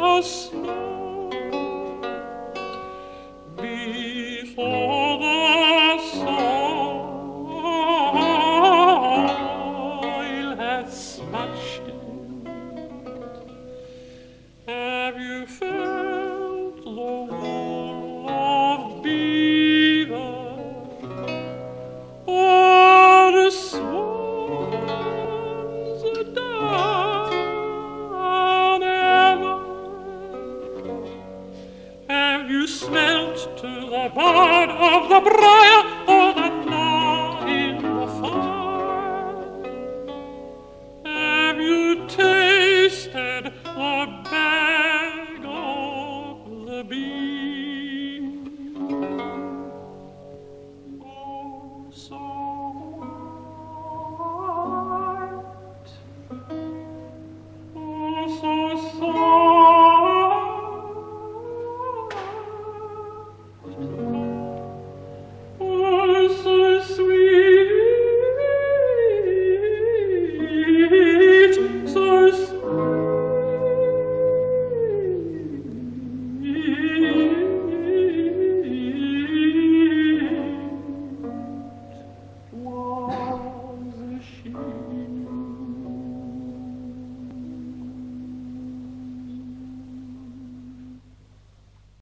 nossa you smelt to the bud of the briar or the now in the fire? Have you tasted the